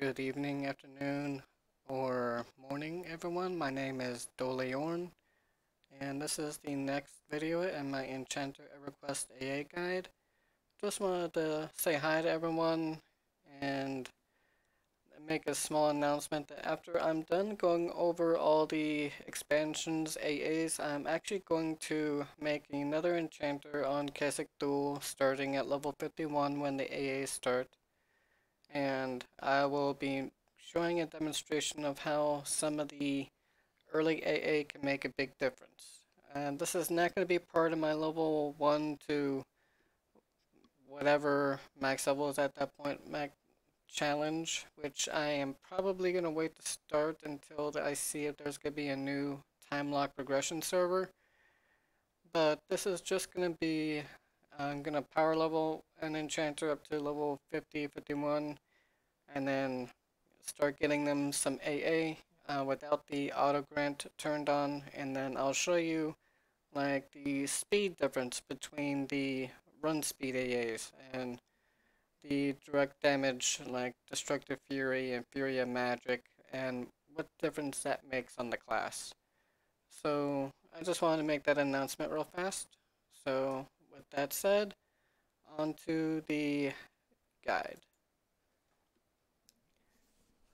good evening, afternoon, or morning, everyone. My name is Dolaorn, and this is the next video in my Enchanter EverQuest AA guide. Just wanted to say hi to everyone and make a small announcement that after I'm done going over all the expansions AAs, I'm actually going to make another enchanter on Kessig Duel starting at level 51 when the AAs start. And I will be showing a demonstration of how some of the early AA can make a big difference. And this is not going to be part of my level 1 to whatever max level is at that point, max challenge, which I am probably going to wait to start until I see if there's going to be a new time lock regression server. But this is just going to be, I'm going to power level an enchanter up to level 50, 51, and then start getting them some AA uh, without the auto grant turned on, and then I'll show you like the speed difference between the run speed AAs and the direct damage like Destructive Fury and Fury of Magic and what difference that makes on the class. So I just wanted to make that announcement real fast. So with that said, on to the guide.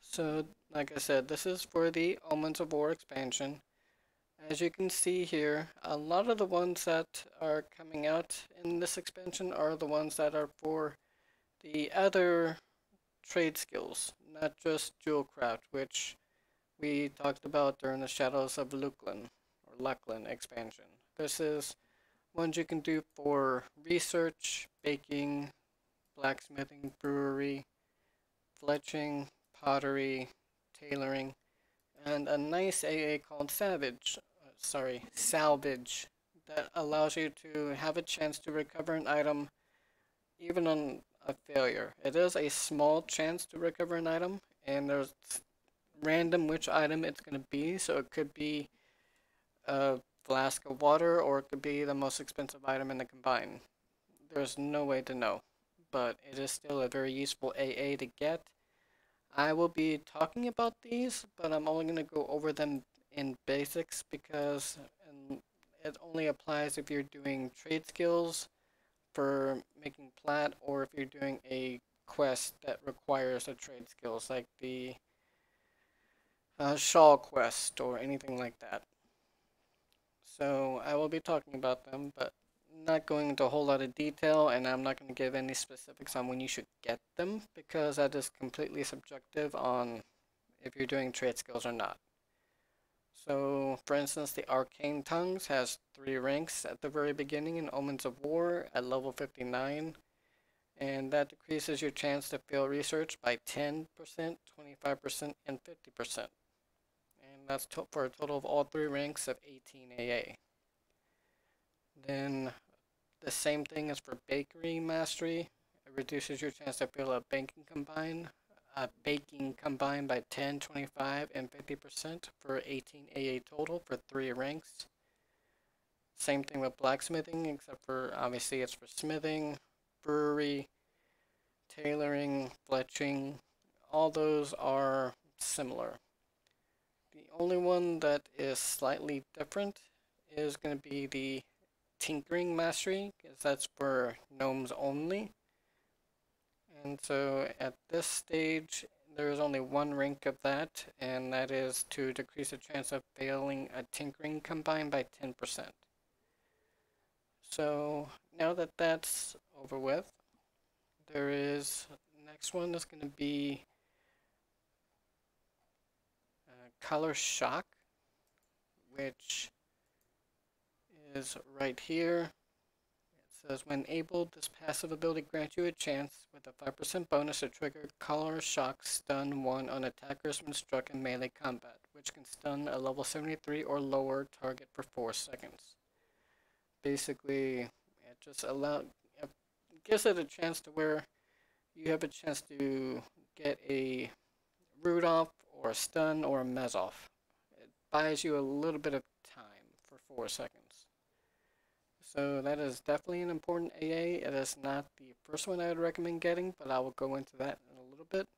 So like I said, this is for the Omens of War expansion. As you can see here, a lot of the ones that are coming out in this expansion are the ones that are for the other trade skills, not just Jewelcraft, which we talked about during the Shadows of Luclin, or Luclin expansion. This is ones you can do for research, baking, blacksmithing, brewery, fletching, pottery, tailoring, and a nice AA called Savage, uh, sorry, Salvage, that allows you to have a chance to recover an item even on a failure. It is a small chance to recover an item, and there's random which item it's going to be, so it could be a flask of water, or it could be the most expensive item in the combine. There's no way to know, but it is still a very useful AA to get. I will be talking about these, but I'm only going to go over them in basics because it only applies if you're doing trade skills for making plat or if you're doing a quest that requires a trade skills like the uh, shawl quest or anything like that. So I will be talking about them, but not going into a whole lot of detail and I'm not going to give any specifics on when you should get them because that is completely subjective on if you're doing trade skills or not. So, for instance, the Arcane Tongues has three ranks at the very beginning in Omens of War at level 59. And that decreases your chance to fail research by 10%, 25%, and 50%. And that's for a total of all three ranks of 18 AA. Then the same thing is for Bakery Mastery. It reduces your chance to fail a banking combine uh, baking combined by 10, 25, and 50% for 18 AA total for three ranks. Same thing with blacksmithing, except for obviously it's for smithing, brewery, tailoring, fletching. All those are similar. Only one that is slightly different is going to be the tinkering mastery, because that's for gnomes only. And so at this stage, there is only one rank of that, and that is to decrease the chance of failing a tinkering combine by 10%. So now that that's over with, there is, next one is going to be uh, Color Shock, which is right here It says, when able, this passive ability grants you a chance with a 5% bonus to trigger Color Shock Stun 1 on attackers when struck in melee combat, which can stun a level 73 or lower target for 4 seconds. Basically, it just allows, it gives it a chance to where you have a chance to get a off or a stun or a mez off. It buys you a little bit of time for 4 seconds. So that is definitely an important AA. It is not the first one I would recommend getting, but I will go into that in a little bit.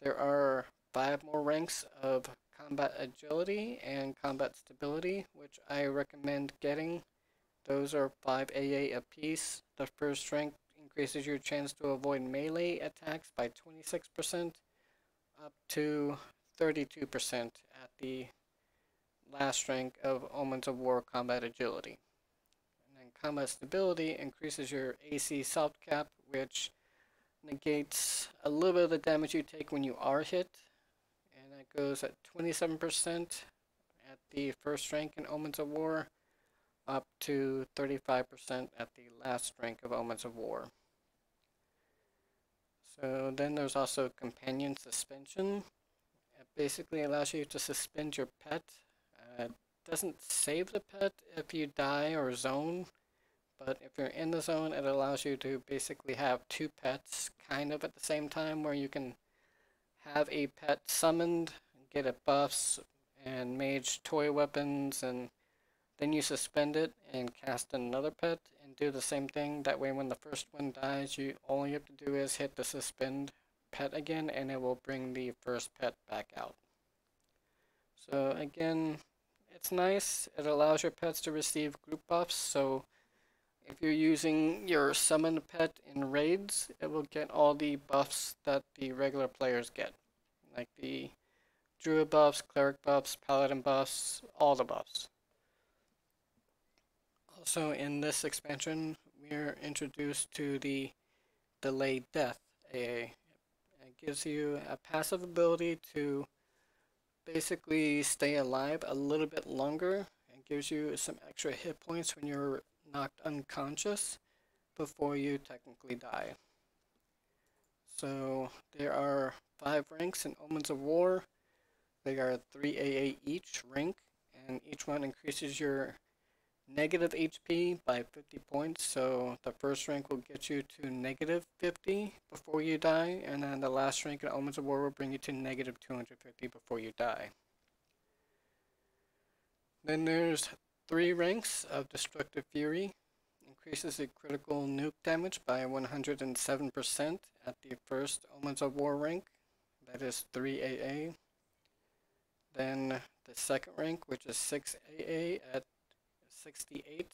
there are five more ranks of combat agility and combat stability, which I recommend getting. Those are 5 AA apiece. The first rank increases your chance to avoid melee attacks by 26%, up to 32% at the last rank of Omens of War Combat Agility. And then Combat Stability increases your AC soft cap, which negates a little bit of the damage you take when you are hit. And that goes at 27% at the first rank in Omens of War, up to 35% at the last rank of Omens of War. So then there's also Companion Suspension. It basically allows you to suspend your pet. Uh, doesn't save the pet if you die or zone, but if you're in the zone, it allows you to basically have two pets kind of at the same time where you can have a pet summoned, get it buffs, and mage toy weapons, and then you suspend it and cast another pet do the same thing. That way when the first one dies, you all you have to do is hit the suspend pet again and it will bring the first pet back out. So again, it's nice. It allows your pets to receive group buffs, so if you're using your summoned pet in raids, it will get all the buffs that the regular players get. Like the druid buffs, cleric buffs, paladin buffs, all the buffs. Also in this expansion, we're introduced to the delayed death AA. It gives you a passive ability to basically stay alive a little bit longer. and gives you some extra hit points when you're knocked unconscious before you technically die. So there are five ranks in Omens of War. They are 3 AA each rank, and each one increases your negative HP by 50 points. So the first rank will get you to negative 50 before you die, and then the last rank in Omens of War will bring you to negative 250 before you die. Then there's three ranks of Destructive Fury. Increases the critical nuke damage by 107% at the first Omens of War rank. That is 3 AA. Then the second rank, which is 6 AA at 68,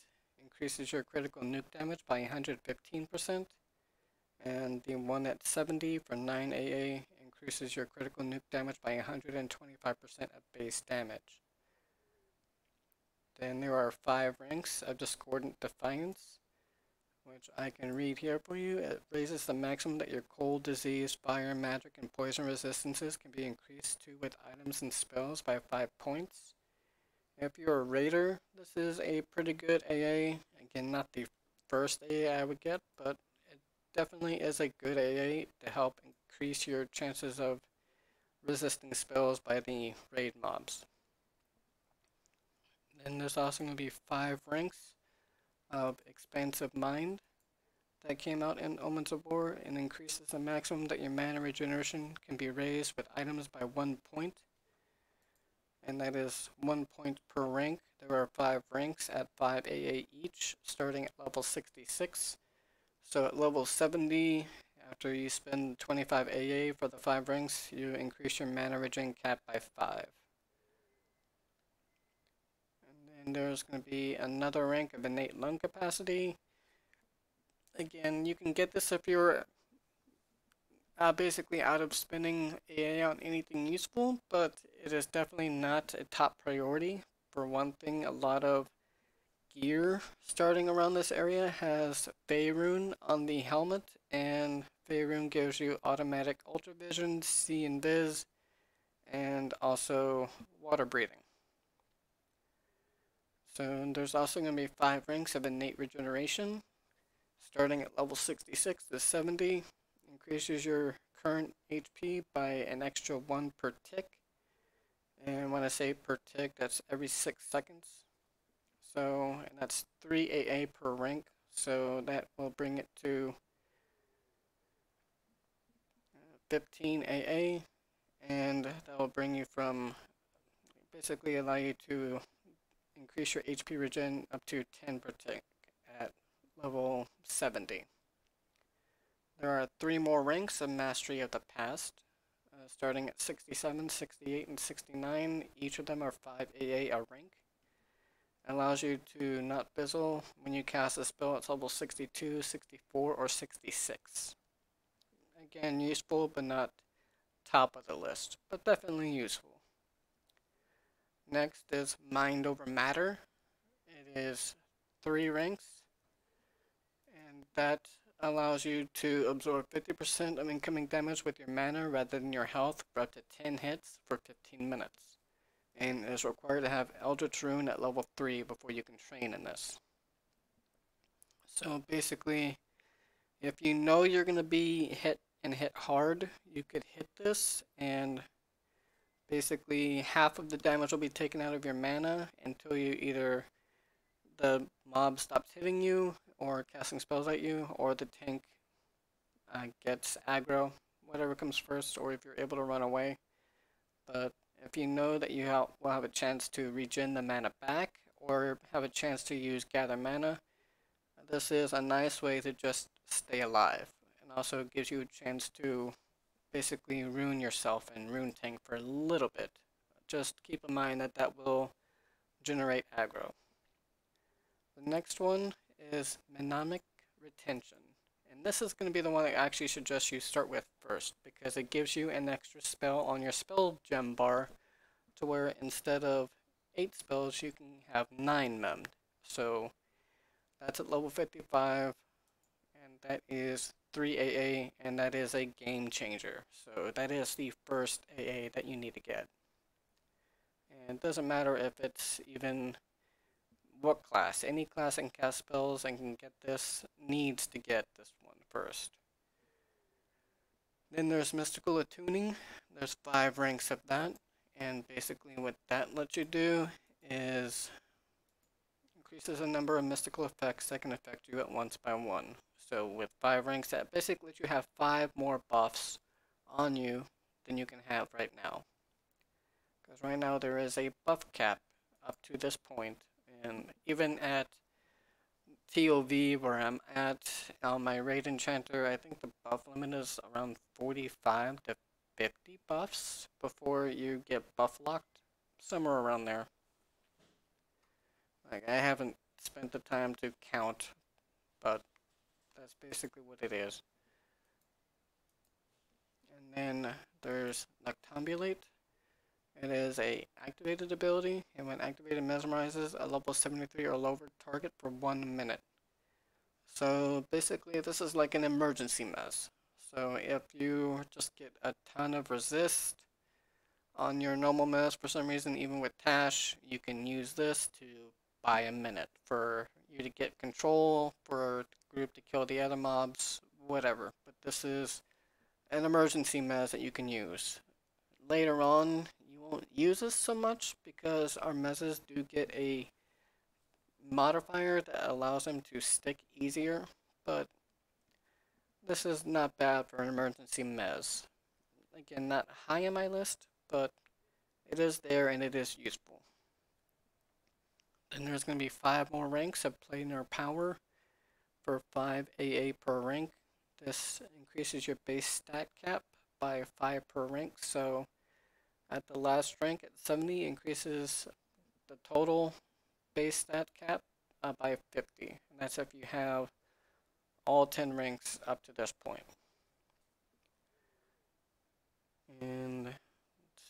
increases your critical nuke damage by 115%. And the one at 70 for 9 AA increases your critical nuke damage by 125% at base damage. Then there are five ranks of Discordant Defiance, which I can read here for you. It raises the maximum that your cold, disease, fire, magic, and poison resistances can be increased to with items and spells by 5 points. If you're a raider, this is a pretty good AA. Again, not the first AA I would get, but it definitely is a good AA to help increase your chances of resisting spells by the raid mobs. Then there's also going to be five ranks of Expansive Mind that came out in Omens of War and increases the maximum that your mana regeneration can be raised with items by one point. And that is one point per rank. There are five ranks at 5 AA each, starting at level 66. So at level 70, after you spend 25 AA for the five ranks, you increase your mana regen cap by 5. And then there's going to be another rank of innate lung capacity. Again, you can get this if you're uh, basically out of spending AA on anything useful, but it is definitely not a top priority. For one thing, a lot of gear starting around this area has Faerun on the helmet, and Faerun gives you automatic ultra vision, see invis, and also water breathing. So there's also going to be five ranks of innate regeneration. Starting at level 66 to 70, increases your current HP by an extra one per tick. And when I say per tick, that's every six seconds. So and that's 3 AA per rank. So that will bring it to 15 AA. And that will bring you from, basically allow you to increase your HP regen up to 10 per tick at level 70. There are three more ranks of Mastery of the Past, uh, starting at 67, 68, and 69. Each of them are 5 AA a rank. Allows you to not fizzle when you cast a spell at level 62, 64, or 66. Again, useful but not top of the list, but definitely useful. Next is Mind Over Matter. It is three ranks, and that allows you to absorb 50% of incoming damage with your mana rather than your health for up to 10 hits for 15 minutes. And is required to have Eldritch Rune at level 3 before you can train in this. So basically, if you know you're going to be hit and hit hard, you could hit this and basically half of the damage will be taken out of your mana until you either the mob stops hitting you or casting spells at you or the tank uh, gets aggro whatever comes first or if you're able to run away but if you know that you will have a chance to regen the mana back or have a chance to use gather mana this is a nice way to just stay alive and also gives you a chance to basically rune yourself and rune tank for a little bit. Just keep in mind that that will generate aggro. The next one is Mnemonic Retention. And this is going to be the one I actually suggest you start with first because it gives you an extra spell on your spell gem bar to where instead of 8 spells you can have 9 memmed. So that's at level 55 and that is 3 AA, and that is a game changer. So that is the first AA that you need to get. And it doesn't matter if it's even what class. Any class can cast spells and can get this needs to get this one first. Then there's Mystical Attuning. There's five ranks of that. And basically what that lets you do is increases the number of mystical effects that can affect you at once by one. So with five ranks, that basically lets you have five more buffs on you than you can have right now. Because right now there is a buff cap up to this point, and even at TOV where I'm at on my raid enchanter, I think the buff limit is around 45 to 50 buffs before you get buff locked, somewhere around there. Like I haven't spent the time to count, but that's basically what it is. And then there's Noctambulate. It is a activated ability, and when activated mesmerizes a level 73 or lower target for one minute. So basically this is like an emergency mez. So if you just get a ton of resist on your normal mez for some reason, even with Tash, you can use this to buy a minute for you to get control, for group to kill the other mobs, whatever. But this is an emergency mez that you can use. Later on, won't use this so much because our mezes do get a modifier that allows them to stick easier, but this is not bad for an emergency mez. Again, not high on my list, but it is there and it is useful. Then there's going to be five more ranks of planar power for 5 AA per rank. This increases your base stat cap by 5 per rank, so at the last rank at 70 increases the total base stat cap uh, by 50. And that's if you have all 10 ranks up to this point. And let's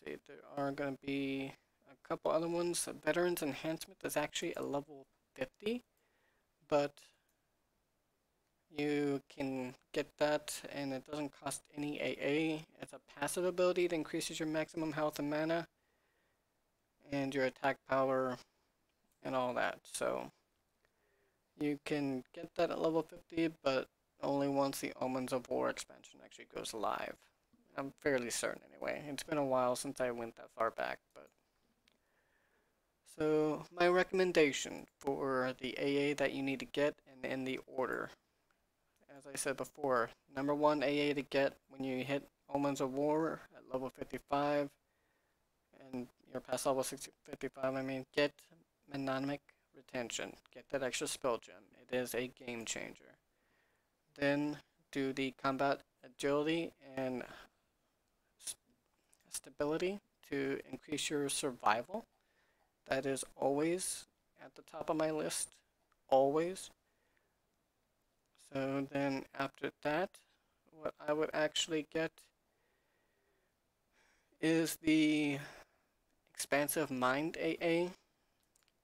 see, there are going to be a couple other ones. Veterans Enhancement is actually a level 50, but you can get that and it doesn't cost any AA. It's a passive ability that increases your maximum health and mana and your attack power and all that. So you can get that at level 50 but only once the Omens of War expansion actually goes live. I'm fairly certain anyway. It's been a while since I went that far back, but so my recommendation for the AA that you need to get and in the order as I said before, number one AA to get when you hit Omens of War at level 55, and you're past level 60, 55, I mean, get Mnemonic Retention. Get that extra spell gem. It is a game changer. Then do the combat agility and stability to increase your survival. That is always at the top of my list, always. So then after that, what I would actually get is the expansive mind AA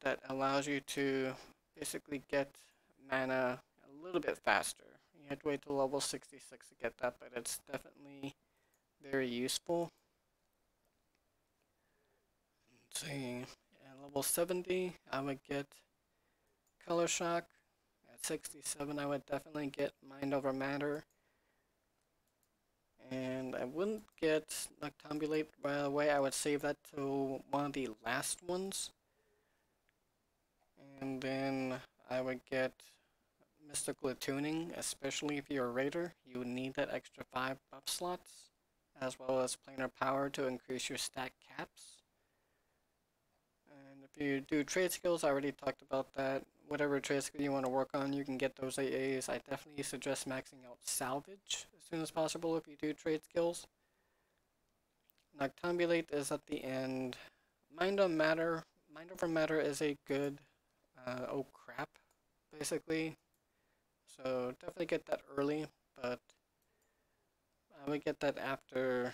that allows you to basically get mana a little bit faster. You have to wait till level 66 to get that, but it's definitely very useful. Let's see, at level 70, I would get Color Shock. At 67, I would definitely get Mind Over Matter. And I wouldn't get Noctambulate right away, I would save that to one of the last ones. And then I would get mystical attuning, especially if you're a raider. You need that extra 5 buff slots, as well as planar power to increase your stack caps. And if you do trade skills, I already talked about that. Whatever trade skill you want to work on, you can get those AAs. I definitely suggest maxing out salvage as soon as possible if you do trade skills. Noctambulate is at the end. Mind on Matter. Mind over Matter is a good uh, oh crap, basically. So definitely get that early, but I would get that after.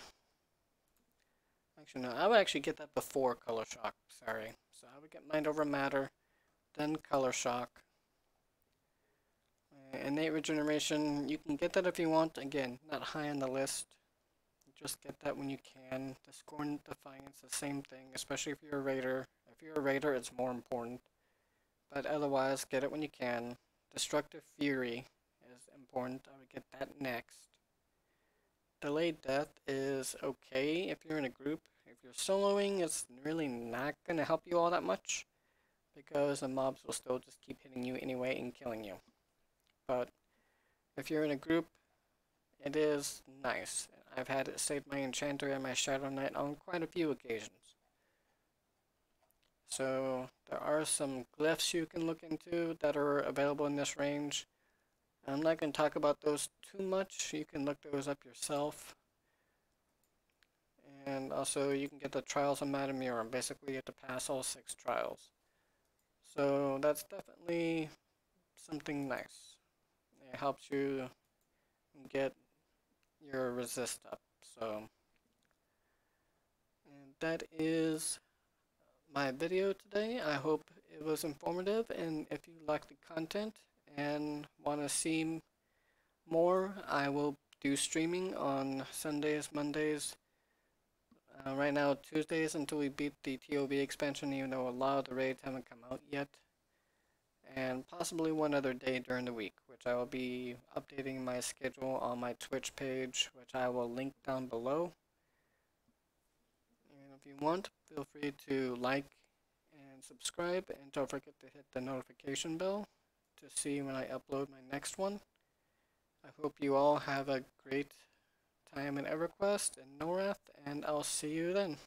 Actually, no, I would actually get that before Color Shock. Sorry. So I would get Mind Over Matter, then Color Shock. Uh, innate Regeneration, you can get that if you want. Again, not high on the list. Just get that when you can. Discordant Defiance, the same thing, especially if you're a Raider. If you're a Raider, it's more important. But otherwise, get it when you can. Destructive Fury is important. I would get that next. Delayed Death is okay if you're in a group. If you're soloing, it's really not going to help you all that much. Because the mobs will still just keep hitting you anyway and killing you. But if you're in a group, it is nice. I've had it save my Enchanter and my Shadow Knight on quite a few occasions. So there are some glyphs you can look into that are available in this range. I'm not going to talk about those too much. You can look those up yourself. And also you can get the trials of Mata Muram. Basically you have to pass all six trials. So that's definitely something nice. It helps you get your resist up. So and that is my video today. I hope it was informative and if you like the content and want to see more, I will do streaming on Sundays, Mondays, uh, right now Tuesdays until we beat the TOB expansion even though a lot of the raids haven't come out yet. And possibly one other day during the week, which I will be updating my schedule on my Twitch page, which I will link down below if you want, feel free to like and subscribe and don't forget to hit the notification bell to see when I upload my next one. I hope you all have a great time in EverQuest and Norrath and I'll see you then.